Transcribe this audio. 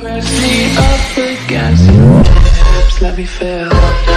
Press me up against your lips, let me feel.